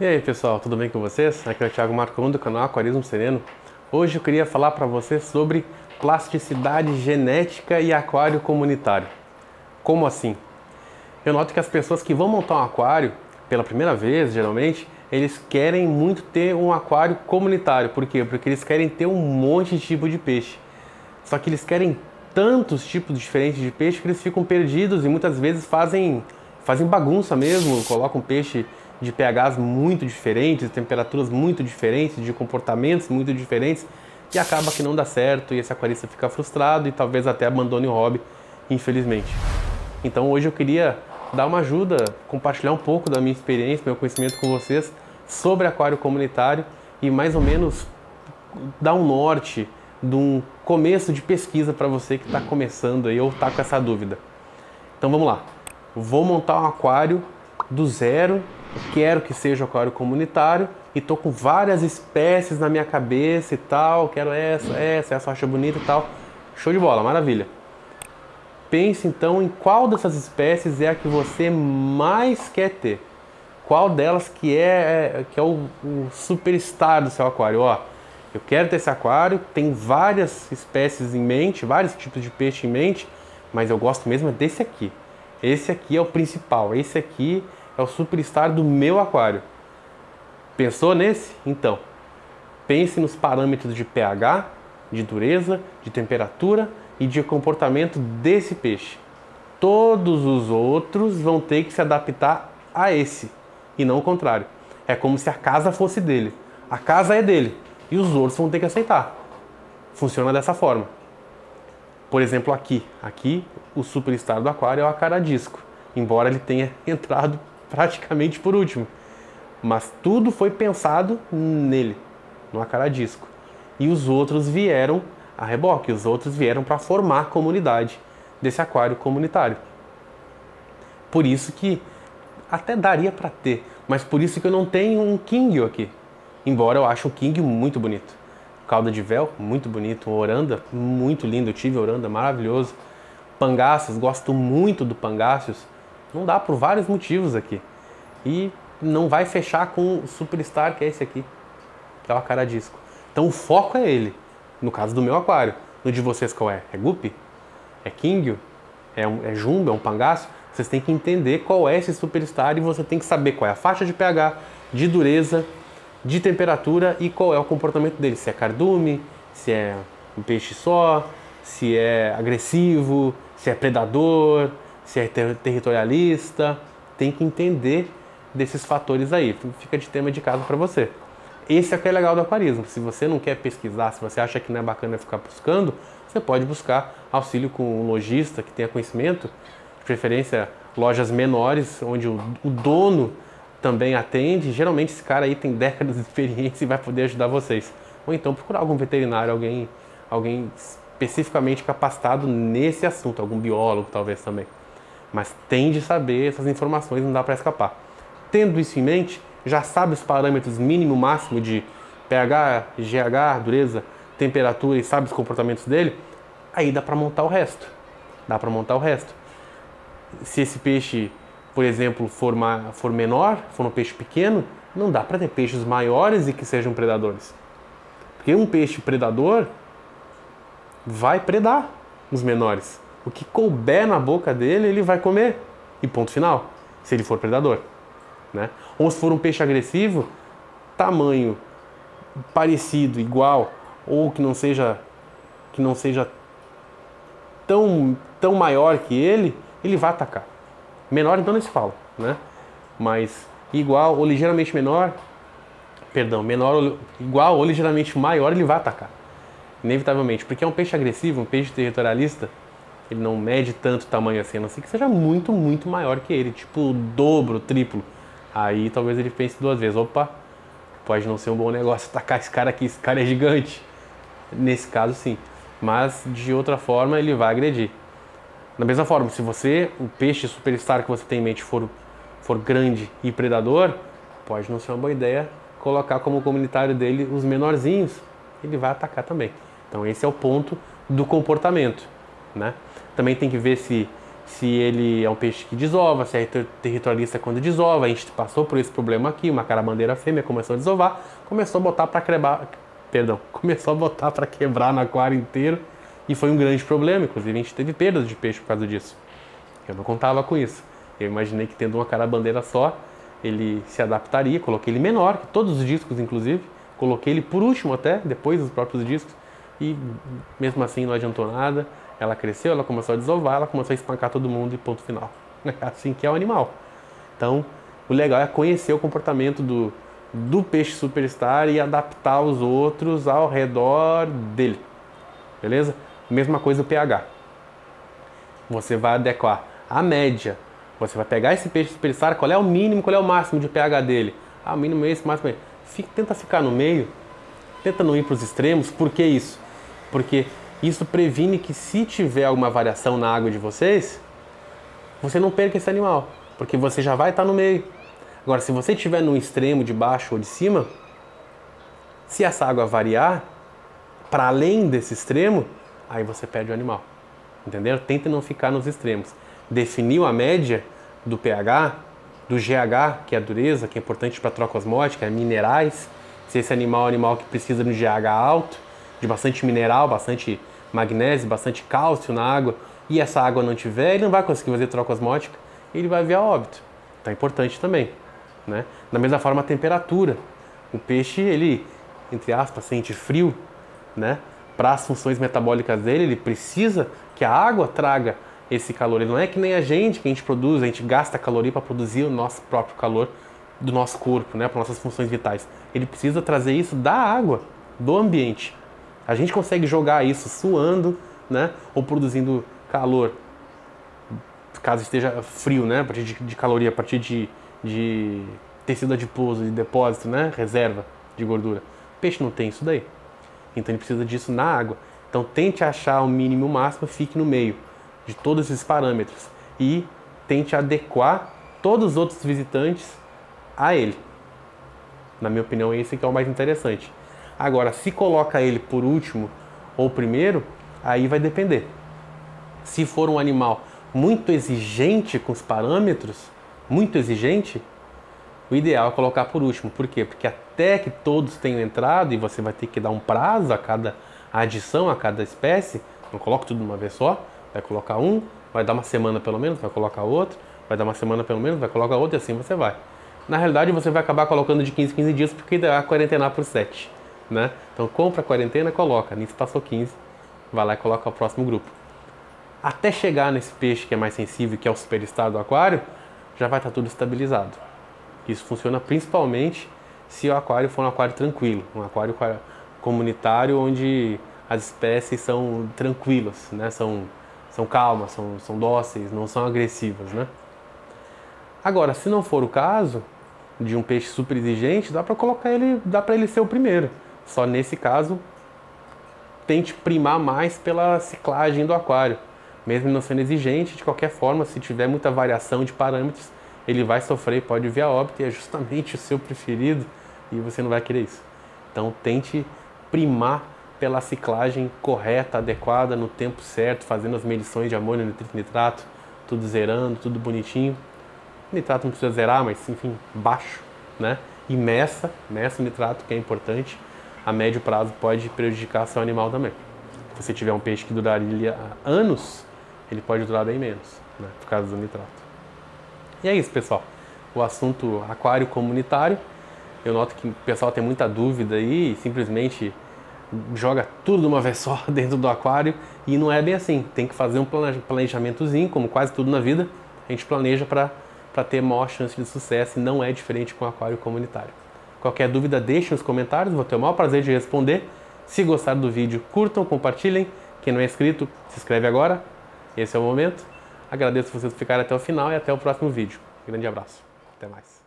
E aí pessoal, tudo bem com vocês? Aqui é o Thiago Marcon do canal Aquarismo Sereno. Hoje eu queria falar para vocês sobre plasticidade genética e aquário comunitário. Como assim? Eu noto que as pessoas que vão montar um aquário pela primeira vez, geralmente, eles querem muito ter um aquário comunitário. Por quê? Porque eles querem ter um monte de tipo de peixe. Só que eles querem tantos tipos diferentes de peixe que eles ficam perdidos e muitas vezes fazem, fazem bagunça mesmo, colocam peixe de pHs muito diferentes, temperaturas muito diferentes, de comportamentos muito diferentes e acaba que não dá certo e esse aquarista fica frustrado e talvez até abandone o hobby, infelizmente. Então hoje eu queria dar uma ajuda, compartilhar um pouco da minha experiência, meu conhecimento com vocês sobre aquário comunitário e mais ou menos dar um norte de um começo de pesquisa para você que está começando aí ou está com essa dúvida. Então vamos lá. Vou montar um aquário do zero, quero que seja um aquário comunitário e tô com várias espécies na minha cabeça e tal, quero essa, essa, essa acha bonita e tal. Show de bola, maravilha. Pense então em qual dessas espécies é a que você mais quer ter. Qual delas que é, é que é o, o superstar do seu aquário? Ó, eu quero ter esse aquário, tem várias espécies em mente, vários tipos de peixe em mente, mas eu gosto mesmo desse aqui. Esse aqui é o principal, esse aqui é o superstar do meu aquário. Pensou nesse? Então, pense nos parâmetros de pH, de dureza, de temperatura e de comportamento desse peixe. Todos os outros vão ter que se adaptar a esse e não o contrário. É como se a casa fosse dele. A casa é dele, e os outros vão ter que aceitar. Funciona dessa forma. Por exemplo, aqui. Aqui, o superstar do aquário é o acaradisco, embora ele tenha entrado praticamente por último. Mas tudo foi pensado nele, no acaradisco. E os outros vieram a reboque, os outros vieram para formar a comunidade desse aquário comunitário. Por isso que até daria para ter, mas por isso que eu não tenho um King aqui. Embora eu ache o King muito bonito. Calda de véu, muito bonito. Oranda, muito lindo. Eu tive Oranda, maravilhoso. Pangáceos, gosto muito do Pangáceos. Não dá por vários motivos aqui. E não vai fechar com o Superstar, que é esse aqui. Que é o cara disco. Então o foco é ele. No caso do meu aquário. No de vocês qual é? É Guppy? É King? É, um, é Jumbo? É um Pangáceo? Vocês têm que entender qual é esse Superstar e você tem que saber qual é a faixa de pH, de dureza, de temperatura e qual é o comportamento dele. Se é cardume, se é um peixe só, se é agressivo, se é predador, se é ter territorialista. Tem que entender desses fatores aí. Fica de tema de casa para você. Esse é o que é legal do aquarismo. Se você não quer pesquisar, se você acha que não é bacana ficar buscando, você pode buscar auxílio com um lojista que tenha conhecimento, de preferência lojas menores, onde o, o dono também atende. Geralmente esse cara aí tem décadas de experiência e vai poder ajudar vocês. Ou então procurar algum veterinário, alguém, alguém especificamente capacitado nesse assunto, algum biólogo talvez também. Mas tem de saber essas informações, não dá para escapar. Tendo isso em mente, já sabe os parâmetros mínimo máximo de pH, GH, dureza, temperatura e sabe os comportamentos dele, aí dá para montar o resto. Dá para montar o resto. Se esse peixe por exemplo, for, ma for menor, for um peixe pequeno, não dá para ter peixes maiores e que sejam predadores. Porque um peixe predador vai predar os menores. O que couber na boca dele, ele vai comer. E ponto final, se ele for predador. Né? Ou se for um peixe agressivo, tamanho parecido, igual, ou que não seja que não seja tão, tão maior que ele, ele vai atacar. Menor então não se fala, né? Mas igual ou ligeiramente menor, perdão, menor igual ou ligeiramente maior, ele vai atacar. Inevitavelmente, porque é um peixe agressivo, um peixe territorialista, ele não mede tanto tamanho assim, a não ser que seja muito, muito maior que ele, tipo dobro, triplo. Aí talvez ele pense duas vezes, opa, pode não ser um bom negócio atacar esse cara aqui, esse cara é gigante. Nesse caso sim. Mas de outra forma ele vai agredir. Da mesma forma, se você, o peixe superstar que você tem em mente for, for grande e predador, pode não ser uma boa ideia colocar como comunitário dele os menorzinhos, ele vai atacar também. Então esse é o ponto do comportamento, né? Também tem que ver se, se ele é um peixe que desova, se é territorialista quando desova. A gente passou por esse problema aqui, uma carabandeira fêmea começou a desovar, começou a botar para quebrar, perdão, começou a botar para quebrar no aquário inteiro e foi um grande problema. Inclusive a gente teve perdas de peixe por causa disso. Eu não contava com isso. Eu imaginei que tendo uma carabandeira só, ele se adaptaria. Coloquei ele menor que todos os discos, inclusive. Coloquei ele por último até, depois dos próprios discos. E mesmo assim não adiantou nada. Ela cresceu, ela começou a desovar, ela começou a espancar todo mundo e ponto final. É assim que é o animal. Então, o legal é conhecer o comportamento do, do peixe superstar e adaptar os outros ao redor dele. Beleza? Mesma coisa o pH. Você vai adequar a média. Você vai pegar esse peixe superstar, qual é o mínimo, qual é o máximo de pH dele? Ah, o mínimo é esse, o máximo é esse. Fica, tenta ficar no meio, tenta não ir para os extremos. Por que isso? Porque isso previne que se tiver alguma variação na água de vocês, você não perca esse animal, porque você já vai estar no meio. Agora, se você estiver no extremo de baixo ou de cima, se essa água variar para além desse extremo, aí você perde o animal. Entendeu? Tente não ficar nos extremos. Definiu a média do pH, do GH, que é a dureza, que é importante para a troca osmótica, minerais. Se esse animal é um animal que precisa de um GH alto, de bastante mineral, bastante magnésio, bastante cálcio na água, e essa água não tiver, ele não vai conseguir fazer troca osmótica, ele vai vir a óbito. É importante também. Né? Da mesma forma a temperatura. O peixe, ele, entre aspas, sente frio, né? Para as funções metabólicas dele, ele precisa que a água traga esse calor. Ele não é que nem a gente que a gente produz, a gente gasta caloria para produzir o nosso próprio calor do nosso corpo, né, para nossas funções vitais. Ele precisa trazer isso da água, do ambiente. A gente consegue jogar isso suando, né? Ou produzindo calor, caso esteja frio, né? A partir de, de caloria, a partir de, de tecido adiposo, de depósito, né? Reserva de gordura. O peixe não tem isso daí. Então ele precisa disso na água. Então tente achar o mínimo e o máximo, fique no meio de todos esses parâmetros e tente adequar todos os outros visitantes a ele. Na minha opinião, esse que é o mais interessante. Agora, se coloca ele por último ou primeiro, aí vai depender. Se for um animal muito exigente com os parâmetros, muito exigente, o ideal é colocar por último. Por quê? Porque até que todos tenham entrado e você vai ter que dar um prazo a cada adição, a cada espécie, não coloca tudo de uma vez só, vai colocar um, vai dar uma semana pelo menos, vai colocar outro, vai dar uma semana pelo menos, vai colocar outro e assim você vai. Na realidade, você vai acabar colocando de 15 em 15 dias porque dá quarentena por 7 né? Então compra a quarentena, coloca. Nisso passou 15, vai lá e coloca o próximo grupo. Até chegar nesse peixe que é mais sensível, que é o superstar do aquário, já vai estar tudo estabilizado. Isso funciona principalmente se o aquário for um aquário tranquilo, um aquário comunitário onde as espécies são tranquilas, né? São são calmas, são, são dóceis, não são agressivas, né? Agora, se não for o caso de um peixe super exigente, dá para colocar ele, dá para ele ser o primeiro. Só nesse caso, tente primar mais pela ciclagem do aquário. Mesmo não sendo exigente, de qualquer forma, se tiver muita variação de parâmetros, ele vai sofrer, pode vir a óbito e é justamente o seu preferido e você não vai querer isso. Então tente primar pela ciclagem correta, adequada, no tempo certo, fazendo as medições de amônio, nitrito, nitrato, tudo zerando, tudo bonitinho. nitrato não precisa zerar, mas enfim, baixo, né? E meça, meça o nitrato, que é importante a médio prazo pode prejudicar seu animal também. Se você tiver um peixe que duraria anos, ele pode durar bem menos, né, por causa do nitrato. E é isso, pessoal. O assunto aquário comunitário. Eu noto que o pessoal tem muita dúvida aí e simplesmente joga tudo de uma vez só dentro do aquário e não é bem assim. Tem que fazer um planejamentozinho, como quase tudo na vida. A gente planeja para ter maior chance de sucesso e não é diferente com o aquário comunitário. Qualquer dúvida, deixe nos comentários, vou ter o maior prazer de responder. Se gostaram do vídeo, curtam, compartilhem. Quem não é inscrito, se inscreve agora. Esse é o momento. Agradeço vocês por ficarem até o final e até o próximo vídeo. Grande abraço. Até mais.